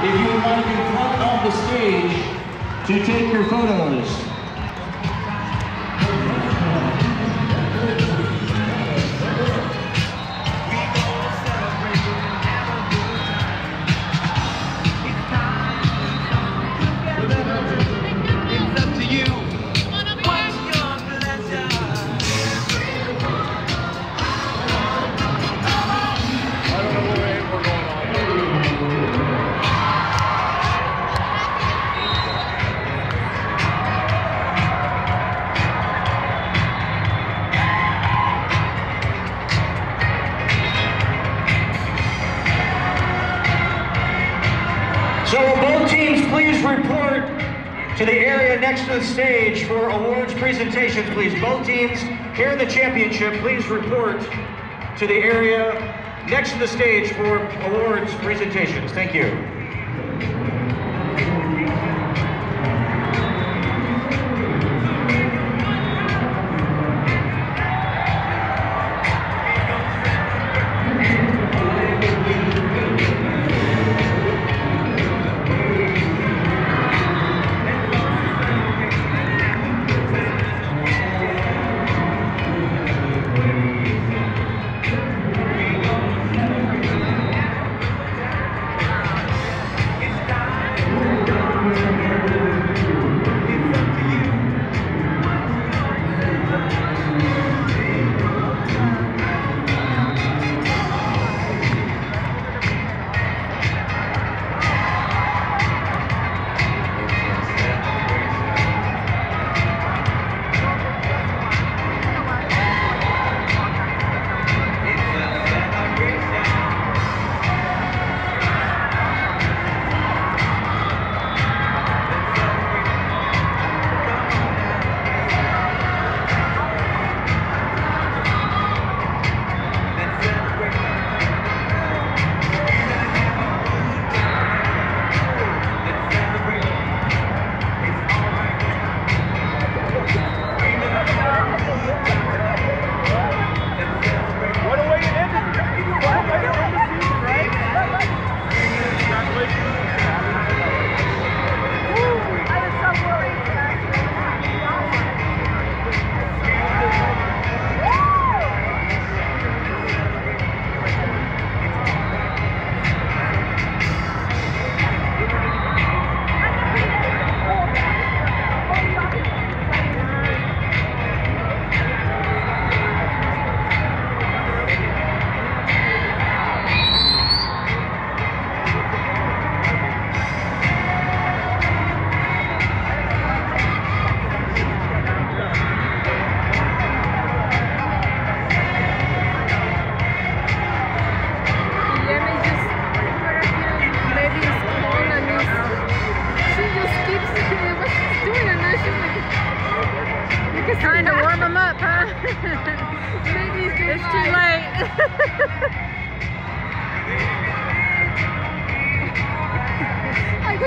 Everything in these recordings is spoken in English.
if you would like in front of the stage to take your photos. Next to the stage for awards presentations, please. Both teams here in the championship, please report to the area next to the stage for awards presentations. Thank you.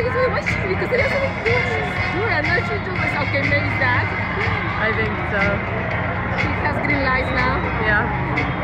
I think it's what because it doesn't do what she's doing and now she's just like okay maybe that. I think so. She has green lights now. Yeah.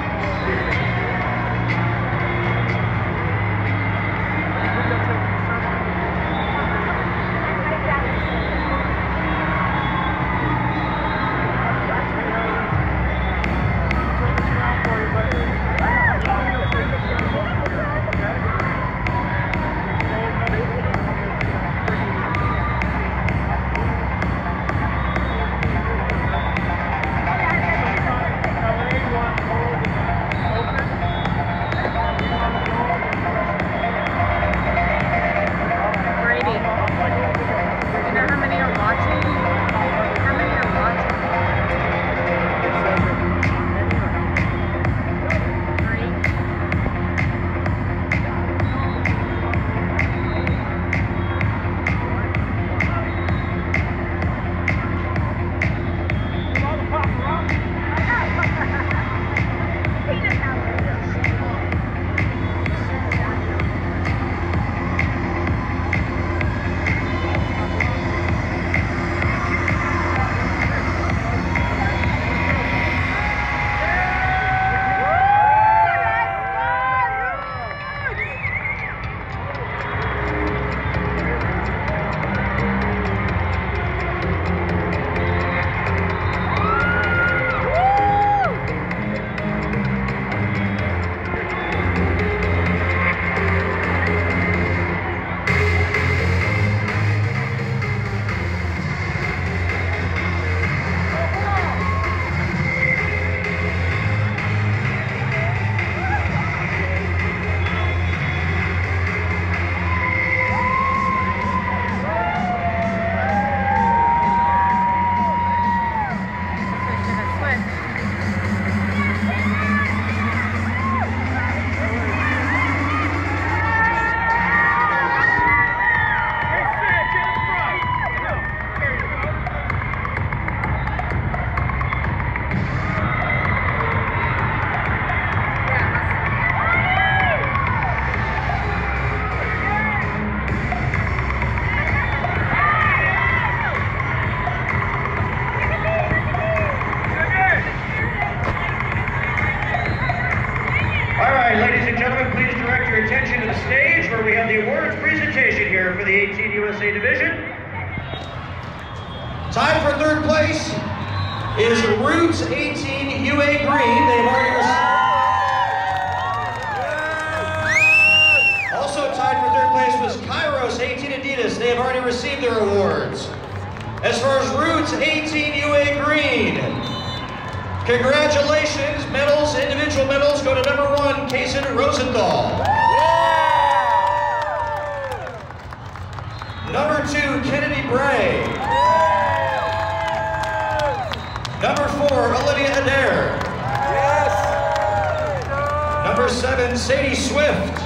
We have the awards presentation here for the 18 USA division. Tied for third place is Roots 18 UA Green. They've already received. Also tied for third place was Kairos 18 Adidas. They have already received their awards. As far as Roots 18 UA Green, congratulations. Medals, individual medals go to number one, Kason Rosenthal. Number two, Kennedy Bray. Number four, Olivia Adair. Yes. Number seven, Sadie Swift.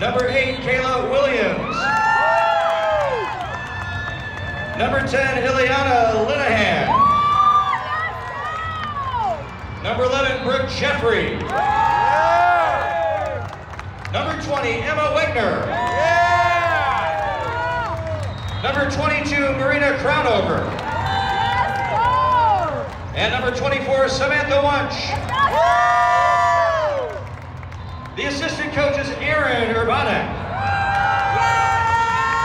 Number eight, Kayla Williams. Number 10, Ileana Linehan. Number 11, Brooke Jeffrey. Number 20, Emma Wegner. Number 22, Marina Crownover. And number 24, Samantha Wunsch. The assistant coach is Aaron Urbanek.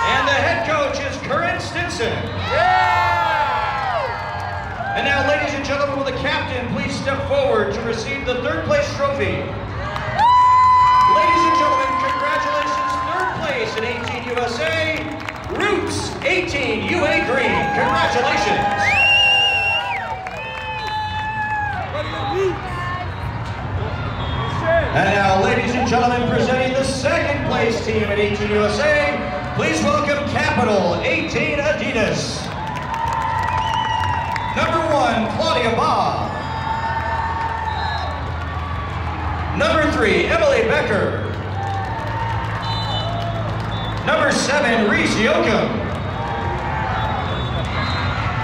And the head coach is Curran Stinson. And now, ladies and gentlemen, will the captain please step forward to receive the third place trophy? Gentlemen, congratulations, third place in 18 USA, Roots 18 UA Green. Congratulations. And now, ladies and gentlemen, presenting the second place team at 18 USA, please welcome Capital 18 Adidas. Number one, Claudia Bob. Number three, Emily Becker. Number seven, Reese Yoakum.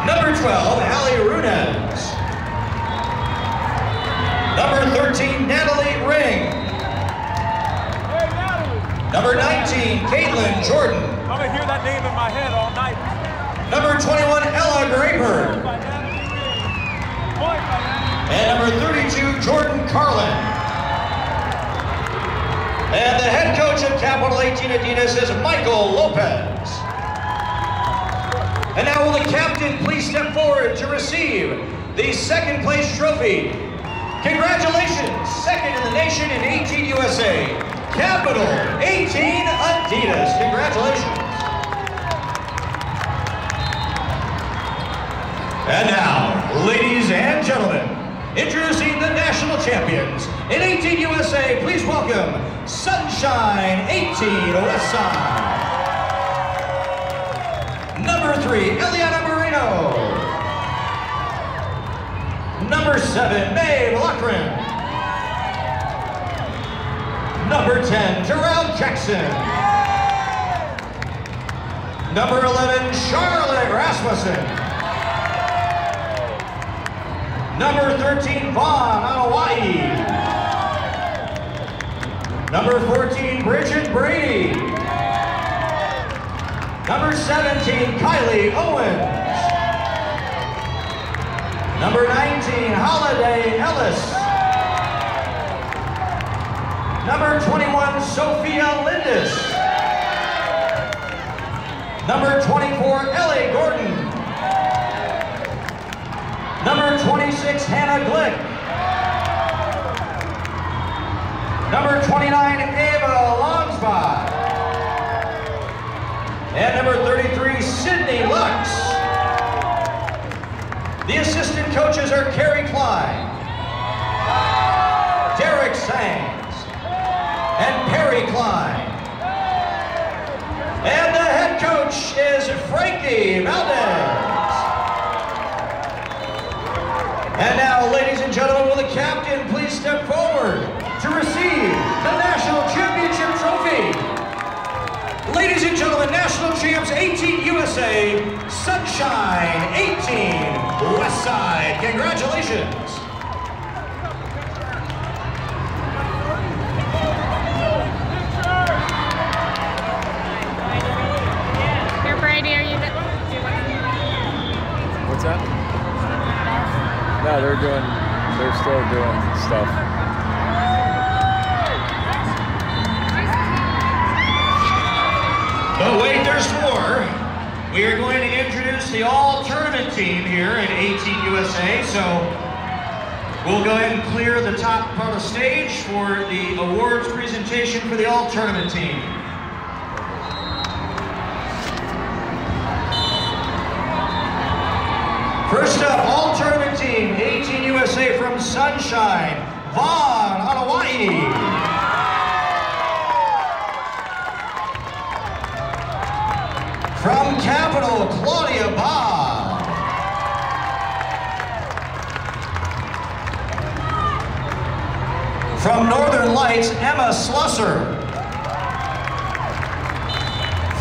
Number 12, Allie Runez. Number 13, Natalie Ring. Hey, Natalie. Number 19, Caitlin Jordan. I'm gonna hear that name in my head all night. Number 21, Ella Graper. By Natalie Ring. Point by Natalie. And number 32, Jordan Carlin. And the head coach of Capital 18 Adidas is Michael Lopez. And now will the captain please step forward to receive the second place trophy. Congratulations, second in the nation in 18 USA. Capital 18 Adidas. Congratulations. And now, ladies and gentlemen, introducing the national champions in 18 USA, please welcome Sunshine 18 Westside. Number three, Eliana Moreno. Number seven, Mae Lochran. Number 10, Terrell Jackson. Number 11, Charlotte Rasmussen. Number 13, Vaughn on Hawaii. Number 14, Bridget Brady. Number 17, Kylie Owens. Number 19, Holiday Ellis. Number 21, Sophia Lindis. Number 24, Ellie Gordon. Number 26, Hannah Glick. Number 29, Ava Longsbach. And number 33, Sydney Lux. The assistant coaches are Kerry Klein, Derek Sands, and Perry Klein. And the head coach is Frankie Valdez. Ladies and gentlemen, National Champs 18 USA, Sunshine 18 West Side. Congratulations. Here, Brady, are you? What's that? No, they're doing, they're still doing stuff. We are going to introduce the all-tournament team here at 18 USA. So we'll go ahead and clear the top part of the stage for the awards presentation for the all-tournament team. First up, all-tournament team, 18 USA from Sunshine, Vaughn Hawaii. Claudia Bob. From Northern Lights, Emma Slusser.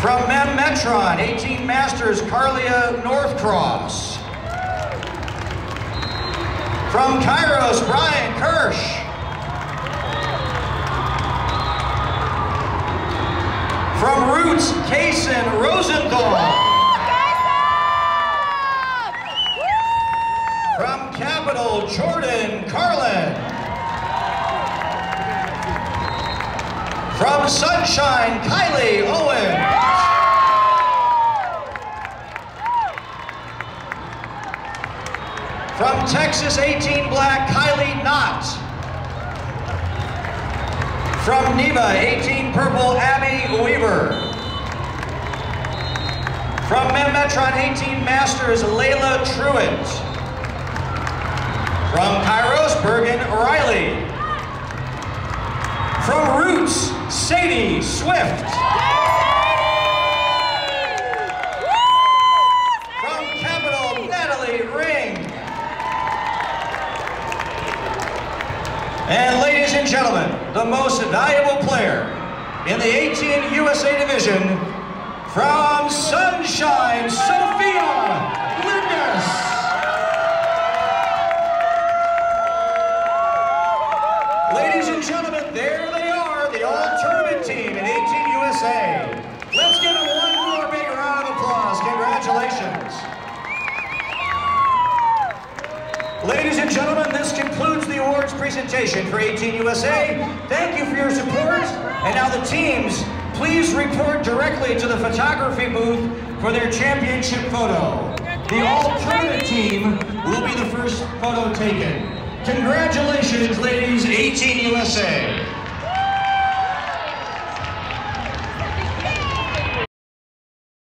From Mem Metron, 18 Masters, Carlia Northcross. From Kairos, Brian Kirsch. From Roots, Kason Rosenthal. From Sunshine, Kylie Owen. From Texas 18 Black, Kylie Knott. From Neva, 18 Purple, Abby Weaver. From Metron 18 Masters, Layla Truitt. From Kairos, Bergen Riley. From Roots, Sadie Swift. From Capital, Natalie Ring. And ladies and gentlemen, the most valuable player in the 18 USA division from Sunshine, Sophia Lindus. Ladies and gentlemen, there they are, the all-tournament team in 18 USA. Let's give them one more big round of applause. Congratulations. Ladies and gentlemen, this concludes the awards presentation for 18 USA. Thank you for your support. And now the teams, please report directly to the photography booth for their championship photo. The alternate team will be the first photo taken. Congratulations, ladies, 18 USA.